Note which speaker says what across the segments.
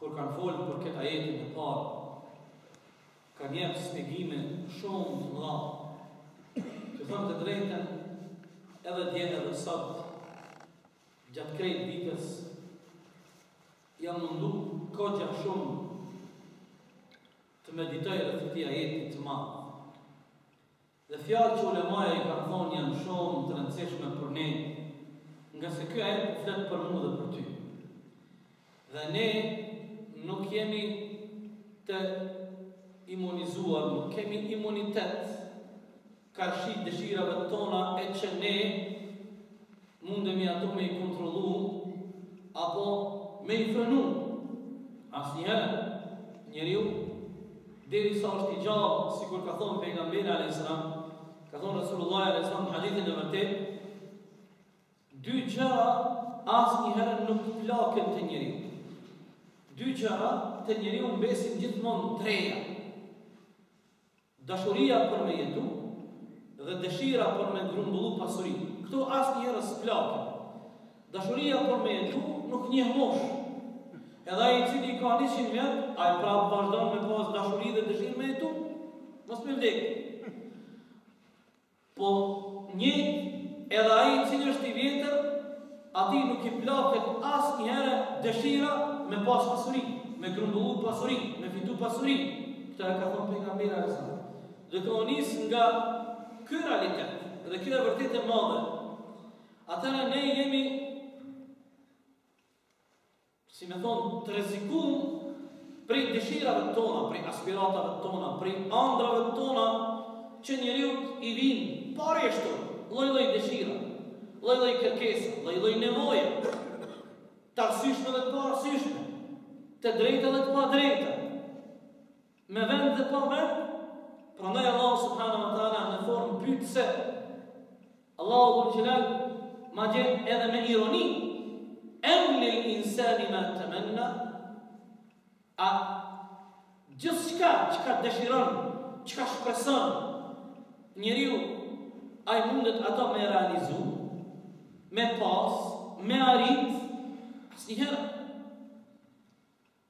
Speaker 1: Kur kanë folë për këtë ajetin e parë, kanë jepë spjegime shumë të mëdha. Të thënë të drejtën, edhe dje edhe sot, gjatë krejt ditës, jam mundu goxha shumë të meditoj rreth këtij ajeti të madh. Dhe fjalë që ulemaja i kanë thonë janë shumë të rëndësishme për ne, ngase ky ajet po flet për mua dhe për ty. Dhe ne nuk jemi të imunizuar, nuk kemi imunitet karshi dëshirave tona e që ne Mundemi ato me i kontrollu apo me i frenu? Asnjëherë. Njeriu derisa është i gjallë, sikur ka thënë pejgamberi alayhis salam, ka thënë Resulullah alayhis salam në hadithin e vërtetë, dy gjëra asnjëherë nuk plaken te njeriu. Dy gjëra te njeriu mbesin gjithmonë të reja. Dashuria për me jetu dhe dëshira për me grumbullu pasuri. Këto asnjëherë s'plaken. Dashuria për me jetu nuk njeh moshë. Edhe ai i cili ka 100 vjet, ai prapë vazhdon me pas dashuri dhe dëshirë me jetu. Mos me vdek. Po njëjtë edhe ai i cili është i vjetër, atij nuk i plaket asnjëherë dëshira me pas pasuri, me grumbullu pasuri, me fitu pasuri. Këtë e ka thënë pejgamberi alaihi salam. Duke u nis nga ky realitet dhe kjo e vërtetë e madhe. Atëherë ne jemi si me thonë, të rrezikum prej dëshirave tona, prej aspiratave tona, prej andrrave tona që njeriut i vijnë pareshtur, lloj-lloj dëshira, lloj-lloj kërkesa, lloj-lloj nevoje, të arsyeshme dhe të paarsyeshme, të drejta dhe të padrejta. Me vend dhe pa vend, prandaj Allahu subhanahu wa taala në formë pyetëse Allahu dhul jalal madje edhe me ironi em lil insani ma tamanna a gjithçka çka dëshiron çka shpreson njeriu a i mundet ato me realizu me pas me arrit asnjëherë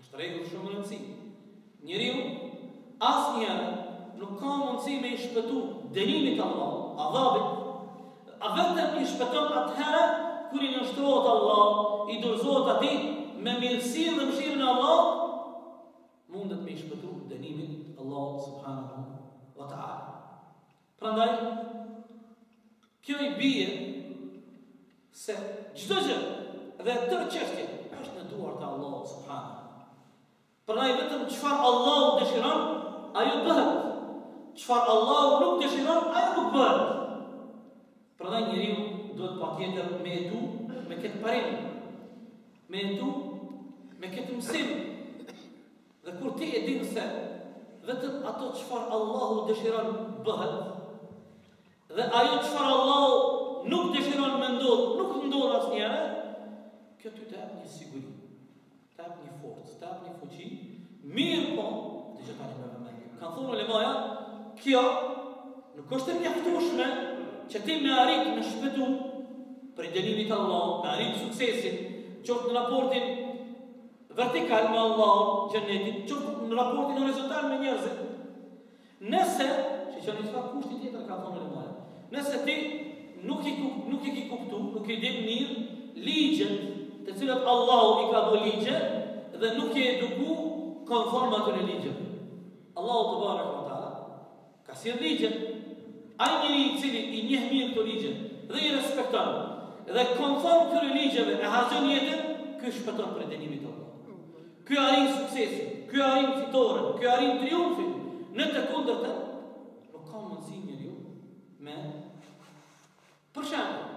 Speaker 1: Është rregull shumë me rëndësi. Njeriu asnjëherë nuk ka mundësi me i shpëtu dënimit të Allahut, adhabit, a vetëm i shpëton atëherë kur i nënshtrohet Allahut, i dorëzohet atij me mirësi dhe mëshirën e Allahut, mundet me i shpëtu dënimit Allahut subhanahu wa ta'ala. Prandaj kjo i bie se çdo gjë dhe tërë çështje është në duar të Allahut subhanahu. Prandaj vetëm çfarë Allahu dëshiron, ajo bëhet. Çfarë Allahu nuk dëshiron, ajo nuk bëhet. Prandaj njeriu duhet patjetër me jetu me këtë parim. Me jetu me këtë mësim. Dhe kur ti e din se vetëm ato çfarë Allahu dëshiron bëhet, dhe ajo çfarë Allahu nuk dëshiron me ndodh, nuk ndodh asnjëherë, kjo ty të jap një siguri, të jap një forcë, të jap një fuqi, mirëpo, dëgjo tani me vëmendje. Kanë thonë ulemaja, kjo nuk është e mjaftueshme që ti me arrit me shpëtu prej dënimit të Allahut, me arrit suksesin, qoftë në raportin vertikal me Allahun, xhenetin, qoftë në raportin horizontal me njerëzit. Nëse, dëgjoni çfarë kushti tjetër kanë thonë ulematë, nëse ti nuk i, nuk i ki kuptu, nuk i din mirë, ligjet të cilat Allahu i ka bo ligje dhe nuk je eduku konform atyne ligjeve. Allahu tebareke ve teala, Ka sjellë ligjet. Ai njeri i cili i njeh mirë këto ligje dhe i respekton dhe konform këtyre ligjeve e harxhon jetën, ky shpëton prej dënimit të Allahut. Ky arrin suksesin, ky arrin fitoren, ky arrin triumfin. Në të kundërtën, nuk ka mundësi njeriu me për shembull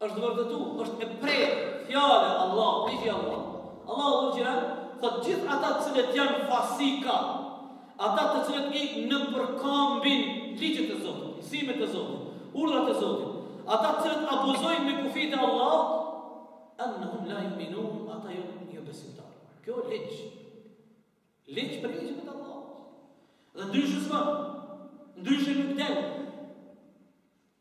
Speaker 1: Është vërtetu, është e prerë fjala e Allahut, fjala e Allahut. Allahu xhele xhelaluhu thotë gjithë ata të cilët janë fasika, ata të cilët i nëpërkambin ligjet e Zotit, mësimet e Zotit, urdhrat e Zotit, ata të cilët abuzojnë me kufijtë e Allahut, annahum la yu'minun, ata jo besimtar. Kjo ligj. Ligj prej ligjeve të Allahut. Dhe ndryshe s'ka. Ndryshe nuk del.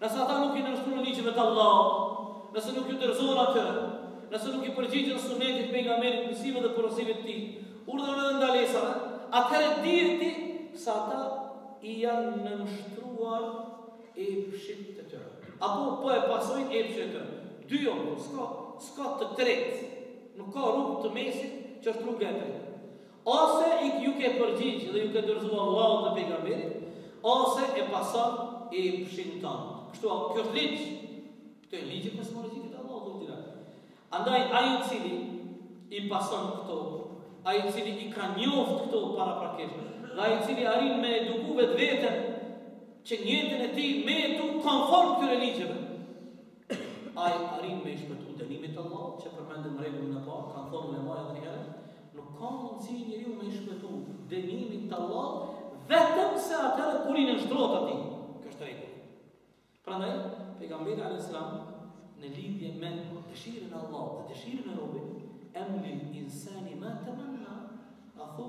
Speaker 1: Nëse ata nuk i nënshtrohen ligjeve të Allahut, nëse nuk ju dorëzohen atyre, nëse nuk i përgjigjen sunetit të pejgamberit mësimeve dhe porosive të tij, urdhërave dhe ndalesave, atëherë dije ti se ata i janë nënshtruar epshit të tyre. Apo po e pasojnë epshin e tyre. Dy jo, s'ka, s'ka të tretë. Nuk ka rrugë të mesit që është rruga e drejtë. Ose ju ke përgjigj dhe ju ke dorëzu Allahut dhe pejgamberit, ose e pason epshin tënd. Kështu a, kjo është ligj. Këto janë ligje kosmologjike të Allahut dhe gjira. Andaj, ai i cili i pason këto, ai i cili i ka njoft këto paraprakisht, dhe ai i cili arrin me eduku vetveten, që jetën e tij me jetu konform këtyre ligjeve. ai arrin me i shpëtu dënimit të Allahut, që përmendëm në rregullin e parë, kanë thënë ulemat edhe një herë, nuk ka mundësi njeriu me i shpëtu dënimit të Allahut vetëm se atëherë kur i nënshtrohet atij. Kjo është rregull. Prandaj pejgamberi alayhis salam në lidhje me dëshirën e Allahut dhe dëshirën e robit, em lil insani ma tamanna, a thu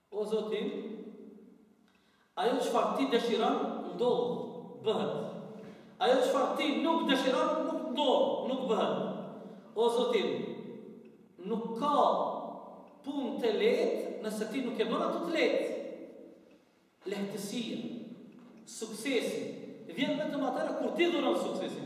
Speaker 1: O Zoti im, ajo çfarë ti dëshiron, ndodh, bëhet. Ajo çfarë ti nuk dëshiron, nuk ndodh, nuk bëhet. O Zoti im, nuk ka punë të lehtë nëse ti nuk e bën atë të lehtë. Lehtësia, suksesi vjen vetëm atëherë kur ti dhuron suksesin.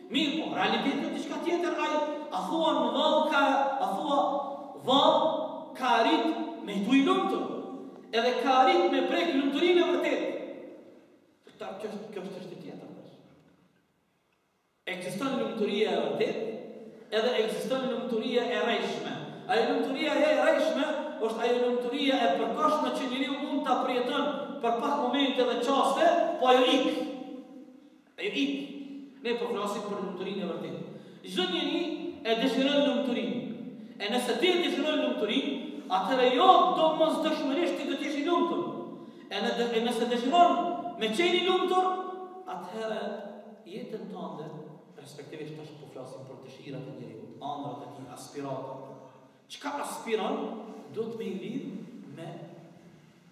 Speaker 1: Mirpo, realiteti është diçka tjetër, ai a thua vallë ka, a thua vallë ka arrit me kon i lumtur, edhe ka arrit me prek lumturinë e vërtetë. Këta, kjo është, kjo është tjetër. Ekziston lumturia e vërtetë, edhe ekziston lumturia e rrejshme. Ajo lumturia e rrejshme është ajo lumturia e përkohshme që njeriu mund ta përjeton për pak momente dhe çaste, po ajo ik. Ajo ik! Ne po flasim për lumturinë e vërtetë. Çdo njeri e dëshiron lumturinë. E nëse ti e dëshiron lumturinë, atëherë jo domosdoshmërisht ti do të jesh i lumtur. E nëse, e nëse dëshiron me qenë i lumtur, atëherë jetën tënde respektivisht tash po flasim për dëshirat e njeriut, ëndrrat e tij, aspiratat. Çka aspiron, duhet me i lidh me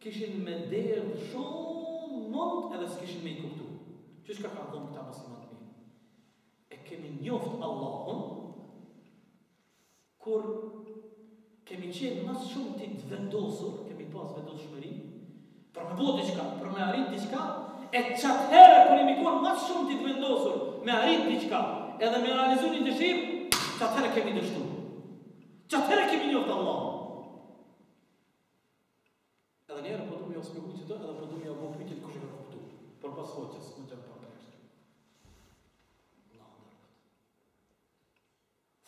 Speaker 1: Kishin me derdhë shumë mund edhe s'kishin me i kuptu. Çka kanë thonë këta musliman të mirë. E kemi njoftë Allahun kur kemi qenë më së shumti të vendosur, kemi pas vendosshmëri, për me bo diçka, për me arrit diçka, e qatëherë kur jemi konë më së shumti të vendosur, me arrit diçka, edhe me realizu një dëshirë, qatëherë kemi dështu. Qatëherë e kemi njoftë Allahun. Edhe një herë po du me iu shpjegu qëto edhe po du me iu bo pytjen kush e ka kuptu. Por pas Hoxhës nuk jam pa perë. Allahu na ruajt.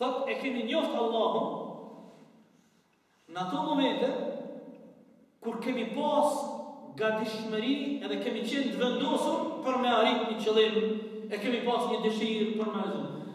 Speaker 1: Thotë e kemi njoft Allahun në ato momente kur kemi pas gatishmëri edhe kemi qenë të vendosur për me arrit një qëllim, e kemi pas një dëshirë për me arrit.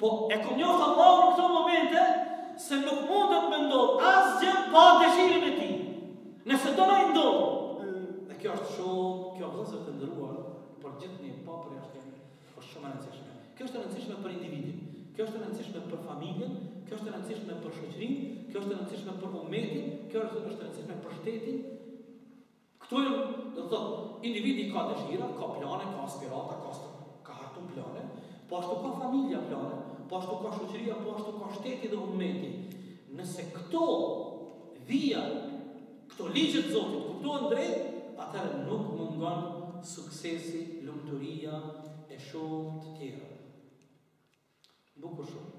Speaker 1: Po e kom njohë Allahun në këto momente se nuk mundet me ndodhë asgjë pa dëshirën e tij. Nëse don ai ndodh, dhe kjo është shumë, kjo është vëllezër të nderuar për të gjithë ne pa përjashtim, është shumë e rëndësishme. Kjo është e rëndësishme për individin, kjo është e rëndësishme për familjen, kjo është e rëndësishme për shoqërinë, kjo është e rëndësishme për umetin, kjo është e rëndësishme për shtetin, Këtu, do të thotë, individi ka dëshira, ka plane, ka aspirata, ka st, ka hartu plane, po ashtu ka familja plane, po ashtu ka shoqëria, po ashtu ka shteti dhe ummeti. Nëse këto vija, këto ligjet e Zotit kuptohen drejt, atëherë nuk mungon suksesi, lumturia e shumë të tjera. Bukur shumë.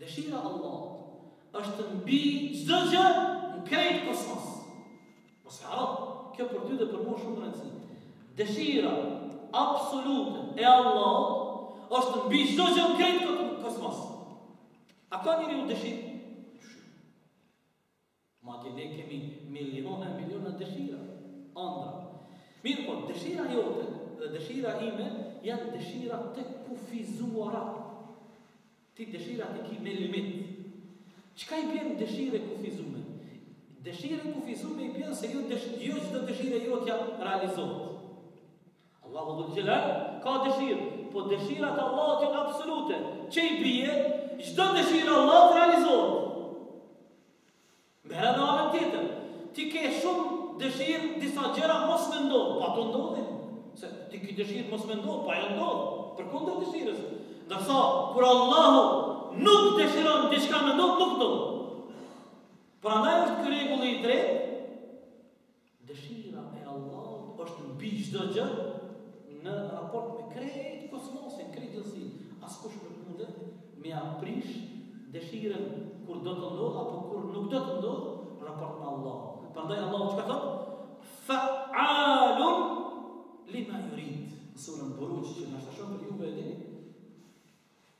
Speaker 1: Dëshira e Allahut është mbi çdo gjë në krejt kosmos. Mos harro, kjo për ty dhe për mua shumë rëndësi. Dëshira absolute e Allahut është mbi çdo gjë në krejt kosmos. A ka njeriu dëshirë? Madje ne kemi miliona e miliona dëshira, andrra. Mirëpo, dëshira jote dhe dëshira ime janë dëshira të kufizuara. Ti dëshirat i ki me limit. Çka i bjen dëshirë e kufizume? Dëshirë e kufizume i bjen se jo çdo dëshirë e jotja realizohet. Allahu dhul xhelal ka dëshirë, po dëshirat e Allahut janë absolute. Që i bie, çdo dëshirë e Allahut realizohet. E në anën tjetër, ti ke shumë dëshirë disa gjëra mos me ndodhë, po të ndodhin, se ti ke dëshirë mos me ndodhë, po ajo ndodh, përkundër dëshirës. Ndërsa, kur Allahu nuk dëshiron diçka me ndodhë, nuk ndodh. Prandaj është ky rregulli i tretë, Dëshira e Allahut është mbi çdo gjë në raport me krejt kosmosin, krejt gjithësinë. Askush nuk mundet me ja prish dëshirën kur do të ndodhë apo kur nuk do të ndodhë në raport me Allahun. Prandaj Allahu çka thot? Fa'alun lima yurid. Në surën Buruxh që shumë prej juve e dini.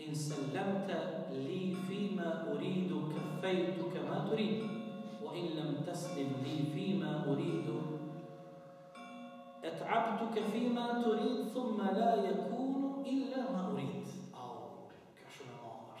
Speaker 1: إن سلمت لي فيما أريد كفيتك ما تريد وإن لم تسلم لي فيما أريد أتعبتك فيما تريد ثم لا يكون إلا ما أريد أو كشو نمار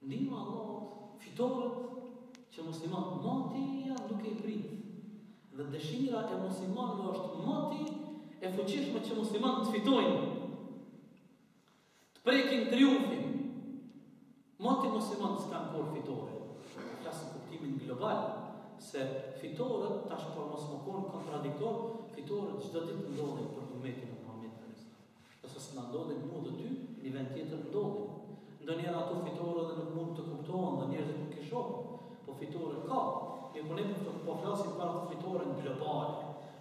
Speaker 1: Ndihma e Allahut, fitoret që muslimanët moti janë duke i pritë. Dhe dëshira e muslimanëve është moti e fuqishme që muslimanët të fitojnë. Të prekin triumfin. Moti muslimanët s'kanë kur fitore. Flas në kuptimin global, se fitoret tash për mos me konë kontradiktor, fitoret çdo ditë ndodhin për umetin e Muhammed Nëse s'na ndodhin mua dhe ty, ni vend tjetër ndodhin. Ndonjëherë ato fitore edhe nuk mund të kuptohen dhe njerëzit nuk i shohin. Po fitore ka. Mirëpo ne po flasim për atë fitoren globale,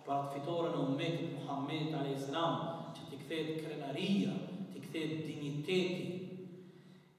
Speaker 1: për atë fitoren e ummetit Muhammed alejhi selam, që t'i kthehet krenaria, t'i kthehet dinjiteti.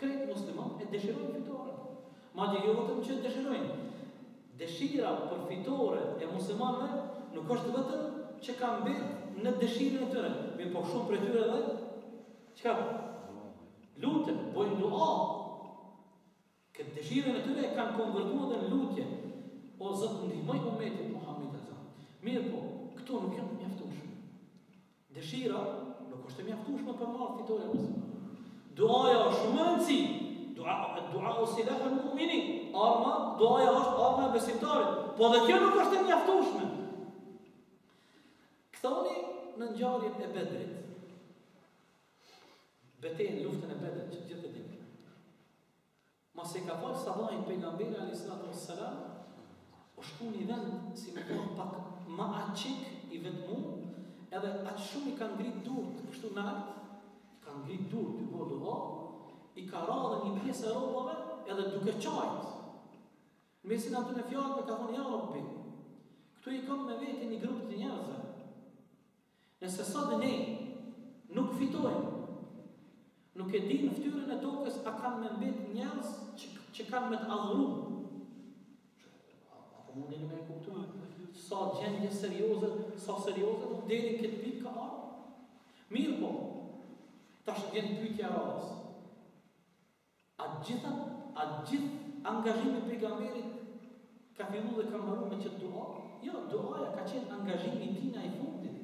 Speaker 1: Krejt muslimanët e dëshirojnë fitoren. Madje jo vetëm që e dëshirojnë. Dëshira për fitore e muslimanëve nuk është vetëm që ka mbet në dëshirën e tyre, mirëpo shumë prej tyre edhe çka luten, bojnë dua. Këtë dëshirën e tyre e kanë konvertuar edhe në lutje. O Zot, ndihmoj umetin Muhammed sallallahu alaihi wasallam. Mirëpo, këto nuk janë të mjaftueshme. Dëshira nuk është e mjaftueshme për me marrë fitoren muslimanët. Duaja është shumë me rëndësi. Dua, duau silahul mu'mini. Arma, duaja është arma e besimtarit. Po dhe kjo nuk është e mjaftueshme. Kthehuni në ngjarjen e Bedrit. Betejën luftën e Bedrit që gjithë e dimë. Masi e ka falë sabahin Pejgamberi alejhi salatu ves selam o shku ni vend si me thonë pak ma açik i vetmum edhe aq shumë i ka ngrit durt kështu nalt i ka ngrit durt tu bo dua i ka ra dhe një pjesë e robave edhe duke qajt në mesin e atyre fjalëve ka thonë ja Rabbi këtu i kam me vete një grup të njerëzve Nëse sot ne nuk fitojmë, nuk e di në fytyrën e tokës a kanë me mbet njerëz që, që kanë me të adhuru. A po mundeni me e kuptu? Sa gjendje serioze, sa serioze, nuk deri në këtë pikë ka ardh. Mirëpo, tash vjen pytja e radhës. A gjitha a gjithë angazhimi i pejgamberit ka fillu dhe ka mbaru me këtë dua? Jo, duaja ka qenë angazhimi i tina i fundit.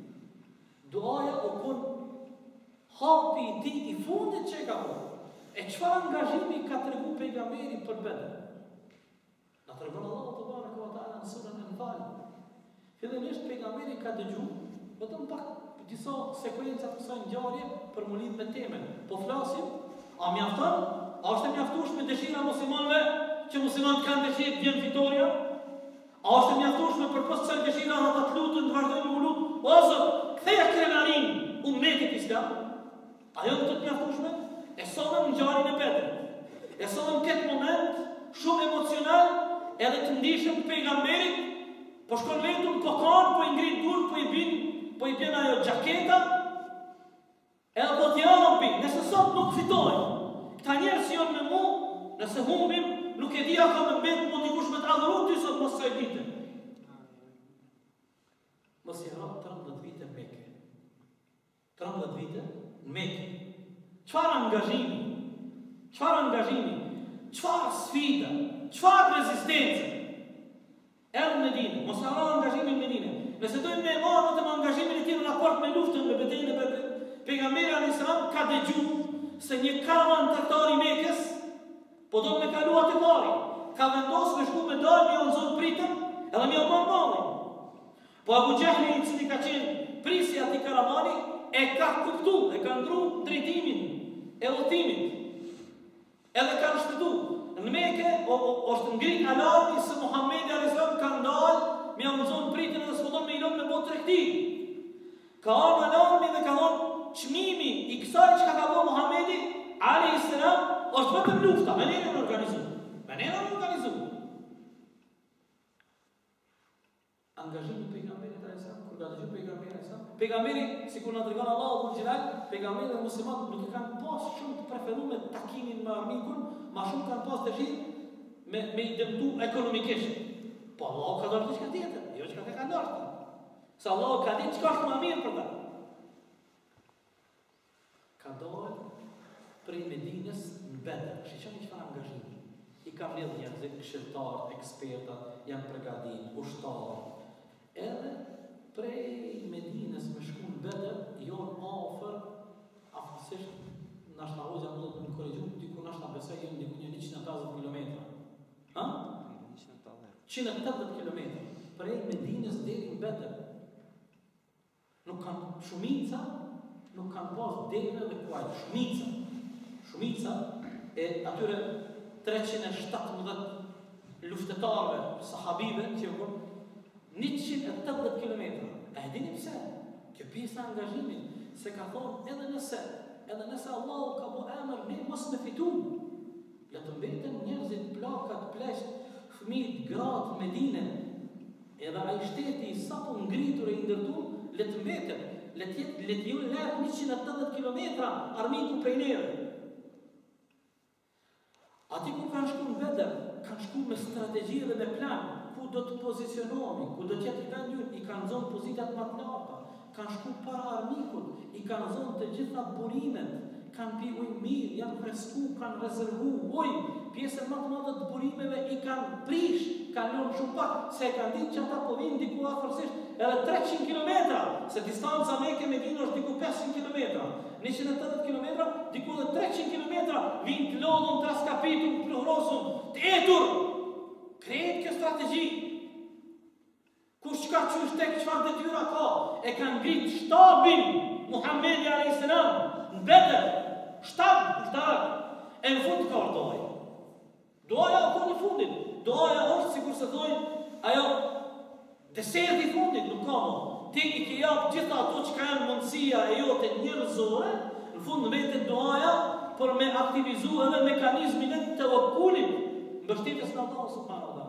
Speaker 1: Duaja o kon hapi i tij i fundit që e ka bo. E çfarë angazhimi ka tregu pejgamberi për Bedër? Na tregon Allahu te bareke ve teala në surën Enfal, fillimisht pejgamberi ka dëgju vetëm pak disa sekuenca të kësaj ngjarje për mu lidh me temen. Po flasim, a mjafton? A është e mjaftueshme dëshira e muslimanëve që muslimanët kanë dëshirë vjen fitorja? A është e mjaftueshme përpos kësaj dëshira ata të luten, të vazhdojnë me u lutë, o Zot, ktheja krenarinë ummetit islam? A jon këto të mjaftushme? E sollëm ngjarjen e Bedrit. E sollëm këtë moment shumë emocional edhe të ndishëm të pejgamberit, po shkon vetëm po kan, po i ngrit durt, po i bin, po i bin ajo xhaketa. Edhe po thot ja Rabbi, nëse sot nuk fitojmë, këta njerëz që janë me mu, nëse humbim, nuk e di a ka me mbet, po thot dikush me t'adhuru ty sot mas kësaj dite. Masi rreth 13 vite Meke. Trembëdhjetë vite në Mekë. Çfarë angazhimi! Çfarë angazhimi! Çfarë sfida! Çfarë rezistence! Erdh në Medinë, mos harro angazhimin në Medinë. Nëse dojmë me e marrë vetëm angazhimin e tij në raport me luftën, me betejën e Bedrit, pejgamberi alejhi selam ka dëgju se një karavan tregtar i Mekës po don me kalu aty pari. Ka vendosur me shku me dalë me u zonë pritën edhe me u marrë mallin. Po Ebu Xhehli i cili ka qenë prijsi i atij karvani e ka kuptu, e ka ndru drejtimin e udhtimit. Edhe ka shpëtu. Në Mekë, o, o, është ngri alarmi se Muhammedi alejhi selam ka dalë me jau zonë pritën dhe s'po me i lonë me bo tregti. Ka ra alarmi dhe kanë thonë çmimi i kësaj çka ka bo Muhammedi alejhi selam është vetëm lufta, menjëherë janë organizu. Menjëherë janë organizu. Angazhimi i pejgamberit alejhi selam kur ka dëgjuar pejgamberi alejhi selam, pejgamberi sikur na tregon Allahu xheleshanuhu, pejgamberi dhe muslimanët nuk e kanë pas shumë të preferume takimin me armikun, ma shumë kanë pas dëshirë me me i dëmtu ekonomikisht. Po Allahu ka dashtë diçka tjetër, jo çka ka kanë dashtë. Se Allahu ka ditë çka është më mirë për ta. Ka dalë prej Medinës në Bedër, shiqoni çfarë angazhimi. I ka mbledh njerëzit, këshilltarët, ekspertat, janë përgatit, ushtarët. Edhe prej Medinës me shku në Bedër, jon afër, afërsisht, nashta hoxha mundet me më korrigju, diku nashta besoj jon diku një njëqind e pesëdhjetë kilometra. Ha? Njëqind e tetëdhjetë kilometra prej Medinës deri në Bedër. Nuk kanë shumica nuk kanë pas deve dhe kuajt shumica shumica e atyre 317 luftetarëve sahabive në këmbë i kanë bërë 180 kilometra. A e dini pse? Kjo pjesë e angazhimit, se ka thonë edhe nëse, edhe nëse Allahu ka bo emër me mos me fitu. Le të mbeten njerëzit plakat pleqtë fëmijët gratë Medine edhe ai shteti i sapo ngritur e i ndërtuar le të mbetet le të jetë le të jetë larg 180 kilometra armiku prej neve aty ku kanë shkuar në Bedër kanë shkuar me strategji dhe me plan ku do të pozicionohemi ku do të jetë vendi ynë i kanë zonë pozitat më të larta Kanë shku para armikut, i kanë zonë të gjitha burimet, kanë pi ujë mirë, janë fresku, kanë rezervu ujë, pjesën më të madhe të burimeve i kanë prish, kanë lënë shumë pak, se e kanë ditë që ata po vijnë diku afërsisht edhe treqind kilometra, se distanca Mekë-Medinë është diku pesëqind kilometra, njëqind e tetëdhjetë kilometra, diku edhe treqind kilometra, vijnë të lodhun, të raskapitun, të pluhrosun, të etur! Krejt kjo strategji! Kush çka qysh tek, çfarë detyra ka, e ka ngrit shtabin Muhamedi alayhis salam në Bedër, shtab ushtarak e në fund ka duaja. Duaja vjen në fundin. Duaja është sikur se thonë ajo deserti i fundit nuk ka më. Ti i ke jap gjitha ato çka janë mundësia e jote njerëzore, në fund mbetet duaja për me aktivizu edhe mekanizmin e tevekulit, mbështetjes në Allah, subhanallah.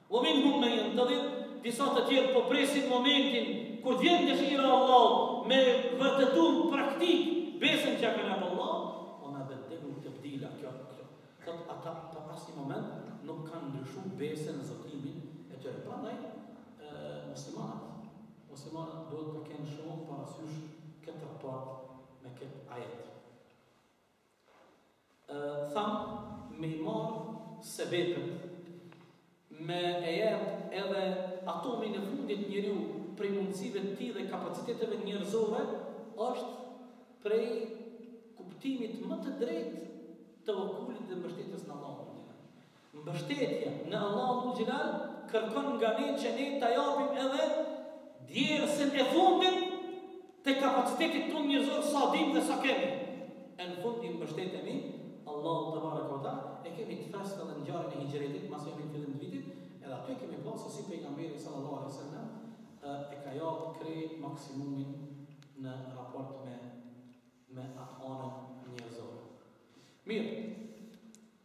Speaker 1: Ve minhum men jentedhir, disa të tjerë po presin momentin, kur t'vjen dëshira Allah, me vërtetu në praktik, besën që kanë n'Allah, ve ma beddelu tebdila, kjo, kjo. Thot, ata, për asnjë moment, nuk kanë ndryshu besën e zotimin e tyre. Prandaj, muslimanët, muslimanët duhet të kenë shumë parasysh këtë raport me këtë ajet. Tham me i marr sebebet, me e jep edhe atomin e fundit njeriu prej mundësive të tij dhe kapaciteteve njerëzore është prej kuptimit më të drejtë të tevekulit dhe mbështetjes në Allahun. Mbështetja në Allahun dhul xhelal kërkon nga ne që ne ta japim edhe djersën e fundit të kapacitetit tonë njerëzor sa dimë dhe sa kemi. E në fund i mbështetemi Allahu te barekota e kemi të freskët në ngjarjen e hijretit masi jemi në fillim të vitit, edhe aty kemi pa se si pejgamberi sallallahu alaihi wasallam e ka jap krejt maksimumin në raport me me atë anën njerëzore. Mirë,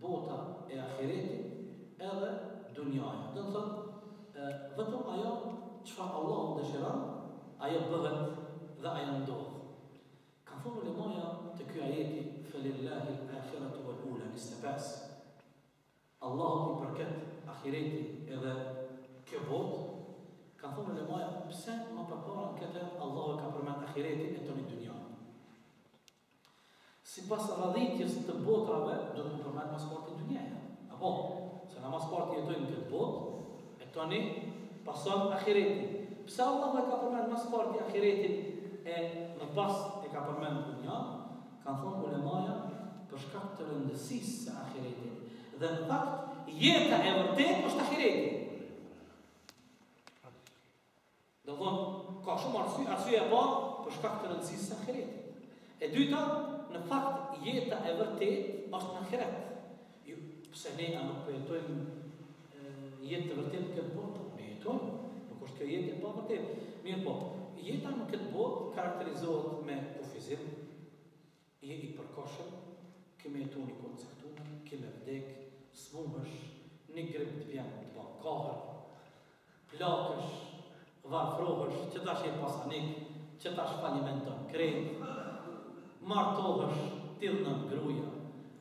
Speaker 1: bota e ahireti edhe dunjaja do të thot vetëm ajo çfarë Allahu dëshiron ajo bëhet dhe ajo ndodh kan thon ulemaja te ky ajeti felillahi l-ahiretu vel ula njëzet e pesë Allahut i përket ahireti edhe kjo botë kan thon ulemaja pse më përpara në këtë ajet Allahu e ka përmend ahiretin e tani dunjan Sipas radhitjes të botave duhet me u përmend ma s'pari dunjaja. Apo, se na ma s'pari jetojmë në këtë botë, e tani pason ahireti. Pse Allahu e ka përmend ma s'pari ahiretin e më pas e ka përmend dunjanë? Kanë thonë ulemaja për shkak të rëndësisë së ahiretit. Dhe në fakt jeta e vërtetë është ahireti. Do thotë, ka shumë arsye, arsyeja e parë për shkak të rëndësisë së ahiretit. E dyta, në fakt jeta e vërtetë është në ahiret. Ju, pse ne a nuk po jetojmë jetë të vërtetë n'këtë botë, po ne jetojmë. Nuk është kjo jetë e pavërtetë. Mirëpo, jeta në këtë botë karakterizohet me kufizim, Je i përkohshëm, ke me jetu ni kohë të caktume, ke me vdek, smuhesh, ni grip të vjen të ban kahër, plakesh, varfrohesh, që tash je pasanik, që tash falimenton krejt, martohesh, të lshon gruja,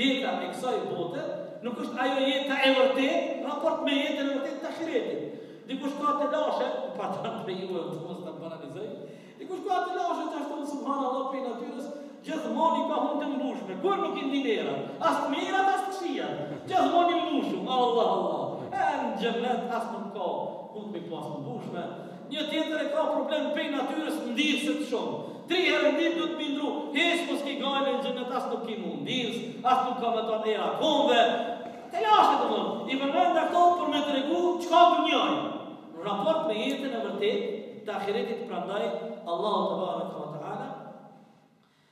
Speaker 1: Jeta e kësaj bote nuk është ajo jeta e vërtetë, raport me jetën e vërtetë të ahiretit. Dikush ka telashe, pardon prej juve të mos e banalizoj, dikush ka telashe që ashtu subhanallah prej natyrës, gjithmonë i ka hundët të mbushme, kur nuk i ndin erërat, as të mira, as të këqija, gjithmonë mbushme, Allah, Allah, e në xhennet as nuk ka hundët me i pas mbushme, Një tjetër e ka problem prej natyrës djersitet shumë. Tri herë në ditë do të m'u ndrru, hiç mos ki gajle në xhennet, as nuk ki m'u ndjersë, as nuk ka me t'ardh era konve. Telashet, domethanë, i përmend këto për me tregu çka po ngjan. Në raport me jetën e vërtet, të ahiretit prandaj, Allahu tebareke we teala,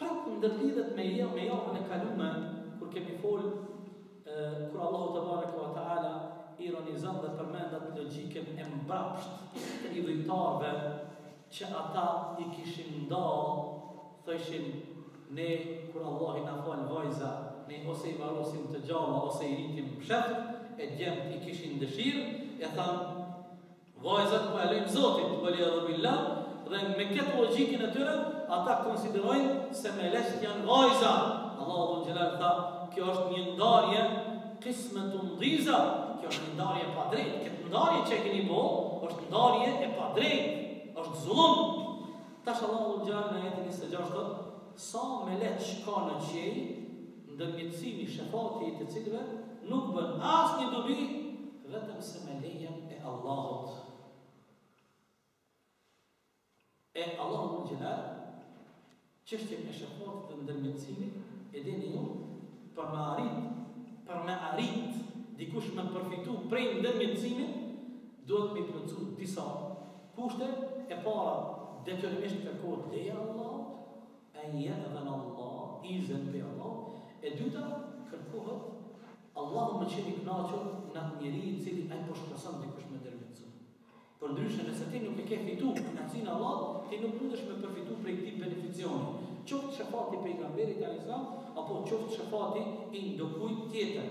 Speaker 1: Pak ndërlidhet me, me javën e kalume, kur kemi folë, kur Allahu tebareke we teala, ironizon dhe përmend atë logikën e mbrapsht të idhujtarve, që ata i kishin nda, thojshin, ne, kur Allah i na fal vajza, ne ose i varosim të gjalla, ose i rritim pshet, e djemt i kishin dëshirë, e thanë, Vajzat po ia lejmë Zotit, wal iyadhu billah, dhe me këtë logjikën e tyre, ata konsiderojnë se melekët janë vajza. Allahu dhul xhelal tha, kjo është një ndarje qismatun dhiza, kjo është një ndarje e padrejtë. Këtë ndarje që keni bo, është ndarje e padrejtë, është zullum. Tash Allahu dhul xhelal në ajetin 26 thotë, sa melek ka në qiell ndërmjetësimi shefati i të cilëve nuk bën asnjë dobi vetëm se me lejen e Allahut. E Allahu dhul xhelal, çështjen e shefatit dhe ndërmjetësimit, e dini ju, për me arrit, për me arrit, dikush me përfitu prej ndërmjetësimit, duhet me i plotsu disa kushte, e para, detyrimisht kërkohet leja Allahut, En yadhana Allah, izin prej Allahut, e dyta kërkohet Allahu me qenë i knaqun me atë njeri i cili ai po shpreson dikush me ndërmjetësu. Përndryshe nëse ti nuk e ke fitu kënaqësinë e Allahut, ti nuk mundesh me përfitu prej këtij beneficioni, qoftë shefati i Pejgamberit alejhi selam apo qoftë shefati i ndokujt tjetër.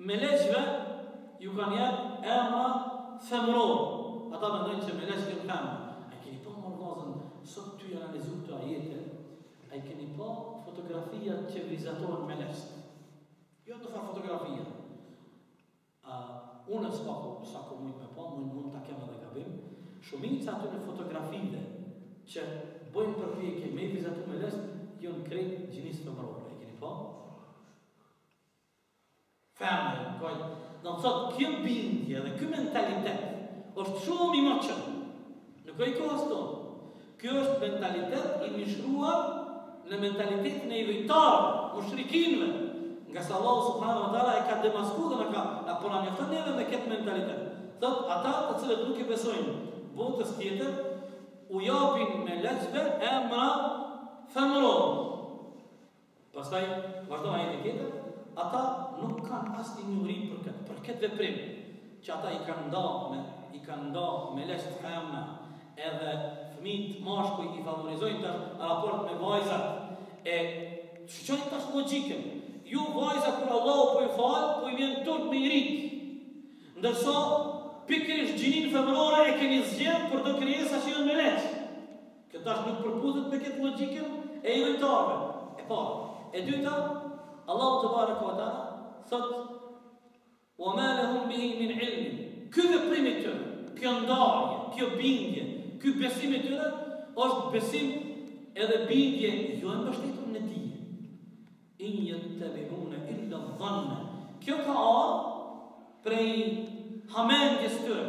Speaker 1: Melaqeve ju kanë jep emra femëror. Ata mendojnë që melaqet janë femra. A keni pa mor vllazën sot tu i analizu këto ajete? A i keni pa fotografia që vizatohen melaqet? Çfarë fotografia. A, unë e s'pa ku, sa ku mujtë me pa, mund, mund të kemë edhe gabim, shumica e atyne fotografive që bëjnë përpjekje me i vizatu melaqet, janë krejt gjinisë femërore. E keni pa? Femna, krejt, do të thotë kjo bindje dhe ky mentalitet është shumë i moçëm. Nuk i kohës tonë, ky është mentalitet i mishruar në mentalitetin e idhujtarëve, mushrikinëve, ngase Allahu subhanahu wa taala e ka demaskuar dhe na ka na po na njofton neve me këtë mentalitet. Thot ata të cilët nuk i besojnë botës tjetër, u japin melaqeve emra femëror. Pastaj vazhdon ajeti tjetër, Ata nuk kanë asnjë njohuri për këtë, për këtë veprim që ata i kanë nda me i kanë nda melaqet femna, edhe fëmijët mashkuj i favorizojnë tash raport me vajzat. E shqoni tash logjikën. Ju vajzat kur Allahu po ju fal, po ju vjen turp me i rit. Ndërsa pikërisht gjinin femërore e keni zgjedh për do krijesa që janë melaqe. Kjo tash nuk përputhet me këtë logjikën e idhujtarëve. E para, e dyta, Allahu te bareke ve teala thot: "Wa ma lahum bihi min ilm." Ky veprim i tyre, kjo ndarje, kjo bindje, ky besim i tyre është besim edhe bindje jo e mbështetur në dije. In yattabi'una illa dhanna. Kjo ka ardhur prej hamendjes tyre.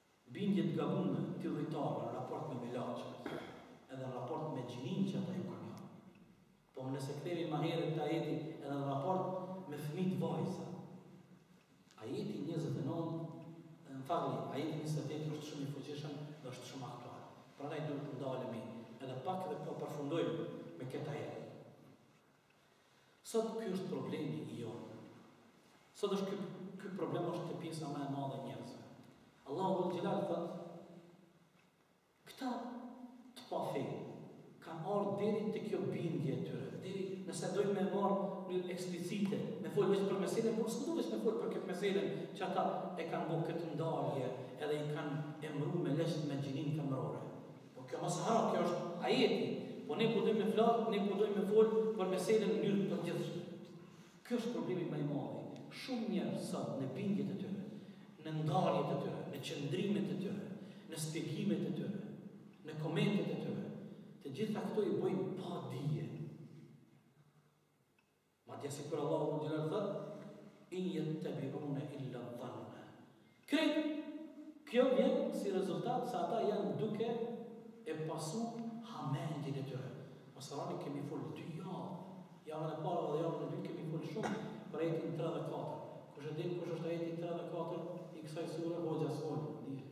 Speaker 1: Bindjet e gabume të idhujtarëve në raport me melaqet edhe në raport me gjinin që ata ju kanë lënë. Po më nëse kthehemi më herët te ajeti edhe në raport me fëmijët vajza. Ajeti 29 më falni, ajeti 28 është shumë i fuqishëm dhe është shumë aktual. Prandaj duhet të ndalemi edhe pak dhe po përfundojmë me këtë ajet. Sot ky është problemi i jonë. Sot është ky ky problem është te pjesa më e madhe e njerëzve. Allahu dhul xhelal thotë këta të pa fe kanë ardhur deri te kjo bindje e tyre. Qoftë nëse dojnë me marr në eksplicite, me fol vetëm për meselën, por s'po dojmë me fol për këtë meselën që ata e kanë bërë këtë ndarje edhe i kanë emëruar melaqet me gjinin femërore. Po kjo meqë ra, kjo është ajeti, po ne po duim me vlla, ne po duim me fol për meselën në mënyrë të përgjithshme. Ky është problemi më i madh. Shumë njerëz sot në bindjet e tyre, në ndarjet e tyre, në qëndrimet e tyre, në spjegimet e tyre, në komentet e tyre, të gjitha këto i bëjnë pa dije. Madje sikur Allahu xheleshanuhu thot, in jettebiune illa dhanne. Këtë, kjo vjen si rezultat se ata janë duke e pasu hamendin e tyre. Mos harroni kemi fol dy javë, javën e parë dhe javën e dytë kemi fol shumë për ajetin 3 dhe 4. Kush e din kush është ajeti 3 dhe 4 i kësaj sure, hoxha s'foli, dihet.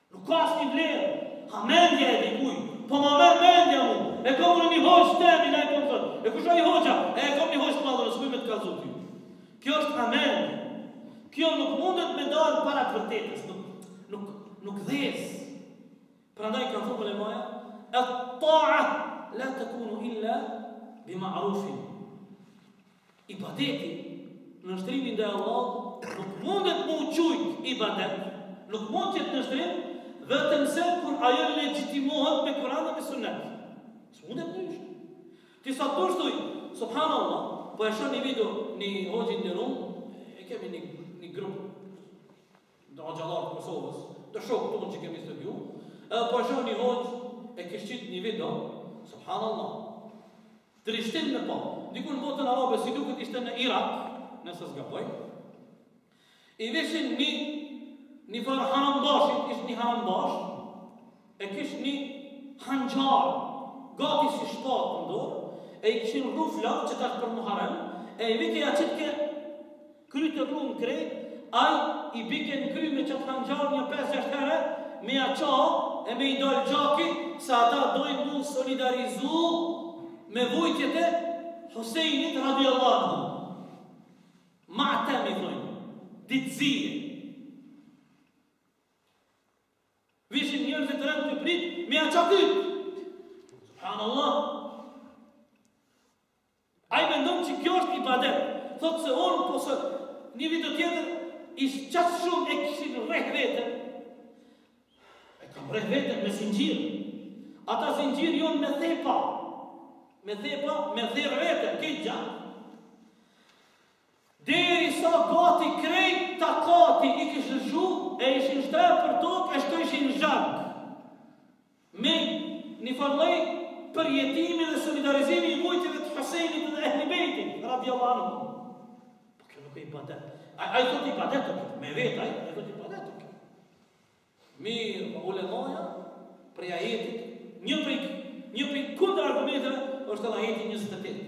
Speaker 1: Nuk ka asnjë vlerë. Hamendja e dikuj. Po ma merr mendja mu. E kam unë një hoxhë temin, e kom thënë. E kush ai hoxha? E e kam një hoxhë të madh, unë s'muj me të kalzu ty. Kjo është hamendja. Kjo nuk mundet me dalë para të vërtetës. Nuk, nuk, nuk dhes. Prandaj kanë thënë ulemaja, et-ta'a la tekunu illa bi ma'rufin. Ibadeti, nënshtrimi ndaj Allahut, nuk mundet me u qujt ibadet, nuk mund të jetë nënshtrim vetëm se kur ajo legjitimohet me Kur'an dhe me Sunet. S'mundet ndryshe. Ti sa të thuj, subhanallah, po e shoh një video një hoxhë i nderuar, e kemi një një grup të hoxhallarëve të Kosovës, do shokë këtu që kemi studiu, edhe po e shoh një hoxhë e kish qit një video, subhanallah. Trishtim me pa. Dikun në botën arabe, si duket ishte në Irak, nëse s'gaboj, i vishin një, një farë harambashi, kish një harambash, e kish një hanxhar, gati si shpatë në dorë, e i kishin rru flokët që tash për Muharrem, e i vike ja qitke Krytë të rrum krejt, ai i bike në kry me qat hanxhar nja pesë gjashtë herë me ja ça e me i dalë gjaki se ata dojnë mu solidarizu me vujtjet e Husejnit radiallahu anhu. Ma'tem i thojnë, ditë zije. Vishin njërëzit n'rend te prit, me ja ça krytë. Subhanallah. Ai mendon që kjo është ibadet. Thotë se unë po shoh një video tjetër ish, qaq shumë e kishin rreh veten. E kanë rreh veten me zinxhir. Ata zinxhir jonë me thepa. Me thepa, me therë veten, këtë gjak. Derisa gati krejt takati i ish shku e ishin shtri për tokë e ashtu ishin zhangë. Me një farë lloj përjetimi dhe solidarizimi i vujtjeve të Husejnit dhe Ehli Bejtit, radiallahu anhu. Po kjo nuk e ibadet. Ai ai thotë ibadet o kjo, me vetë ai, ai thotë ibadet o kjo. Mirë, po ulemoja, prej ajetit, një prej, një prej kundërargumenteve, është edhe ajeti 28.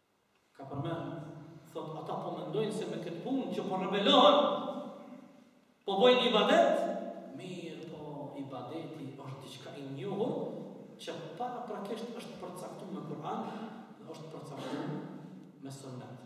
Speaker 1: Ka përmend, thot ata po mendojnë se me këtë punë që po rebelohen, po bojnë ibadet, mirëpo ibadeti është diçka i njohur, që paraprakisht është përcaktu me Kur'an dhe është përcaktu me sunnet.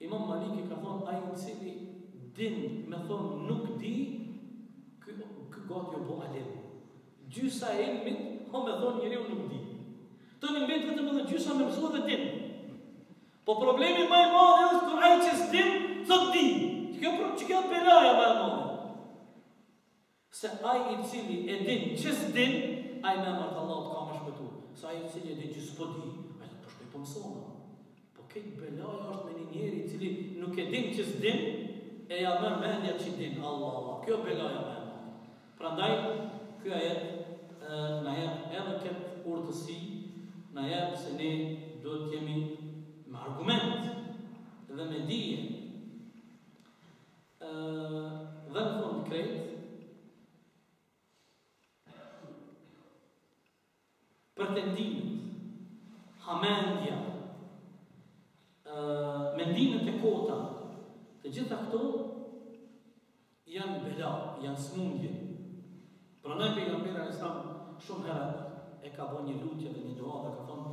Speaker 1: Imam Maliki ka thonë ai i cili din me thonë nuk di ky ky gati u bo alim. Gjysa e ilmit ka me thonë njeriu nuk di. Tani mbet vetëm edhe gjysa me mësu dhe din. Po problemi ma i madh është kur ai që s'din thot di. Kjo problem që kjo belaja ma e madhe. Se ai i cili e din që s'din, ai në emër të Allahut ka me shpëtu. Se ai i cili e din që s'po di, ai thotë, po shkoj po mësoj. Po belaja është me një njeri i cili nuk e din që s'din, e ja merr mendja që din. Allah, Allah, kjo belaja ma e madhe. Prandaj, ky ajet na jep edhe këtë urtësi, na jep se ne duhet të jemi me argument dhe me dije. Ë dhe në fund krejt pretendimet, hamendja, mendimet e kota, të gjitha këto janë bela, janë smundje. Prandaj Pejgamberi alejhi selam, shumë herë e ka bo një lutje dhe një dua dhe ka thonë,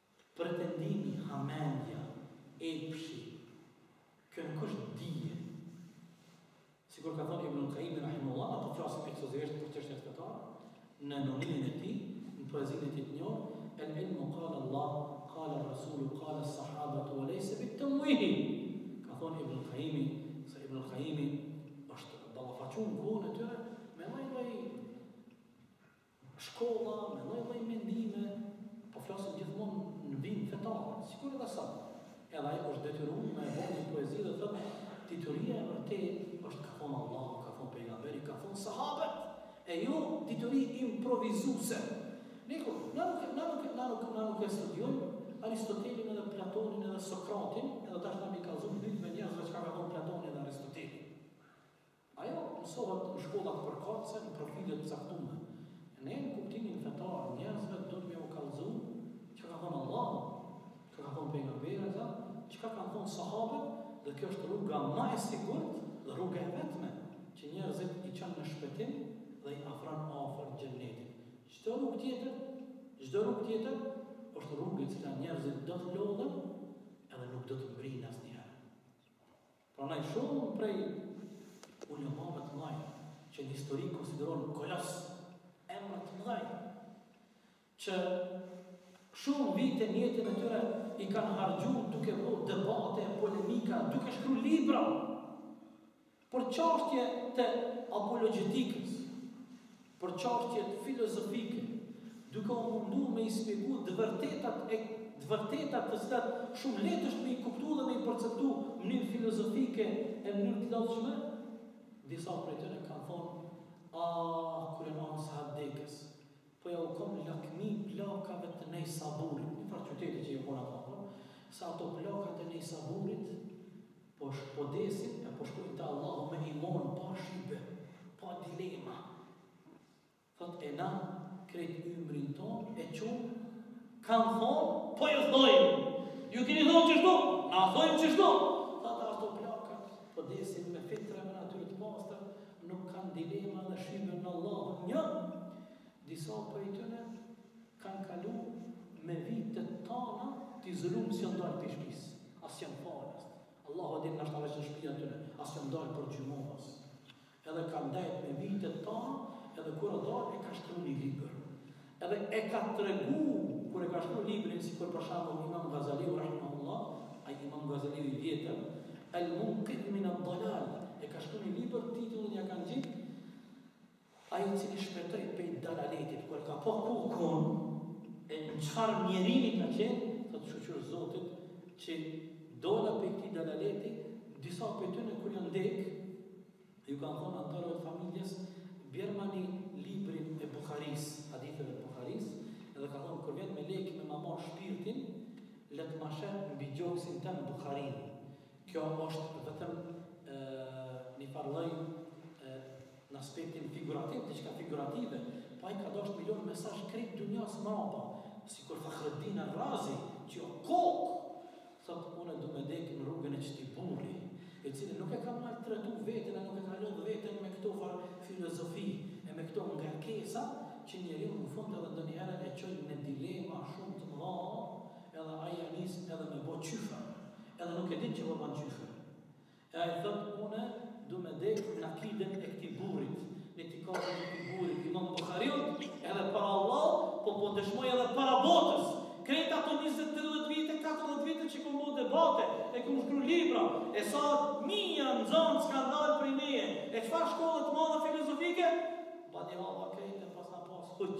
Speaker 1: Pretendimi hamendja epshi s'janë kurrë dije sikur ka thonë Ibnul Kajimi rahimehullah a po flasim ekskluzivisht për çështjet fetare në Nunijen e tij në poezinë e tij të njohë El ilmu kale Allah, kale Resulu, kale Sahabetu, lejse bit-temvihi. Ka thonë Ibn Kajimi, se Ibn Kajimi është ballafaqu n'kohën e tyre me lloj lloj shkolla me lloj lloj mendime, po flasim gjithmonë në vijën fetare, sikur edhe sot. Edhe ai është detyru me e bo një poezi dhe thotë, Dituria e vërtetë është ka thonë Allahu, ka thonë Pejgamberi, ka thonë Sahabët, e jo dituri improvizuse. Miku, na nuk e, na nuk e, na nuk, na nuk e studiojmë Aristotelin edhe Platonin edhe Sokratin, edhe tash na me i kallzu njerëzve çka ka thonë Platoni edhe Aristoteli. Ajo mësohet në shkollat përkatëse në profile të caktume. Ne në kuptimin fetar njerëzve duhet me u kallëzu çka ka thonë Allahu, çka ka thonë Pejgamberi alejhi selam, çka kanë thonë sahabët dhe kjo është rruga ma e sigurt dhe rruga e vetme që njerëzit i çon në shpëtim dhe i afron afër Xhennetit. Çdo rrugë tjetër, çdo rrugë tjetër është rrugë e cila njerëzit do të lodhen edhe nuk do të mbrijnë asnjëherë. Prandaj shumë prej ulemave të mdhaj që në histori konsiderohen kolos, emra të mdhaj që shumë vite në jetën e tyre i kanë harxhu duke bo debate, polemika, duke shkru libra për çashtje të apologjetikës. për çashtjet filozofike, duke u mundu me i spjegu të vërtetat e të vërtetat të cilat shumë lehtë është me i kuptu dhe me i perceptu në mënyrë filozofike e në mënyrë të lodhshme, disa prej tyre kanë thonë, aah, kur e kam sahat dekës, po ja u komë lakmi plakave të Nejsaburit, një farë qytetit që i thonë ka, po, se ato plakat e Nejsaburit, Po po desin e po shkojnë te Allahu me iman pa shybhe, pa dilema. Thotë e na krejt ymrin tonë e çum, kanë thonë, po ju thojmë, ju keni thonë qishtu, na thojmë qishtu. Thotë ato plaka, po desin me fitre me natyrë të pastër, nuk kanë dilema dhe shybhe në Allahu një, disa prej tyne Kan kalu me vite t'tana t'izolum s'jan dal pej shpis as jan fal as Allahu e din nashta veç në shpia tyne as jan dal për xhymas edhe kan ndejt me vite t'tana edhe kur o dal e ka shkru ni liber edhe e ka tregu kur e ka shkru librin sikur për shembull imam gazaliu rahimahullah ai imam gazaliu i vjetër el munqidh min ed dalal e ka shkru ni liber titullin ja ka ngjit Ai i cili shpëtoi prej dalaletit kur e ka pa ku kon e në çfarë mjerimi ka qenë, thotë shuqur Zotit që dola prej këtij dalaleti, disa prej tyre kur janë dekë, ju kanë thonë anëtarëve të familjes, bjermani librin e Buharisë, haditheve të Buharisë, edhe ka thonë kur vjen meleki me ma marr shpirtin, le të ma sheh mbi gjoksin tem Buharinë. Kjo është vetëm ë një farë lloj Në aspektin figurativ, diçka figurative, po ai ka dashtë me lon mesazh krejt dynjasë mrapa, sikur Fahreddin Arrazi, që o kokë, thotë unë du me dekë në rrugën e qëtij burri, i cili nuk e ka maltretu veten e nuk e ka lodhë veten me këto far filozofi e me këto ngarkesa që njeriun në fund edhe ndonjëherë e çojnë në dilema shumë të mëdha edhe ai ja nis edhe me bo qyfër edhe nuk e din që po ban qyfër E ai thotë, Unë du me dek në akiden e këtij burrit, n'itikad e këtij burrit, imam Bukhariut, edhe para Allahut, po po dëshmoj edhe para botës. Krejt ato 20, 30 vite, 40 vite që kom bo debate, e kom shkru libra, e sa mija nxonës kan dal prej meje, e çfar shkolla të mdha filozofike, ba një hava krejt e pasna pas huq.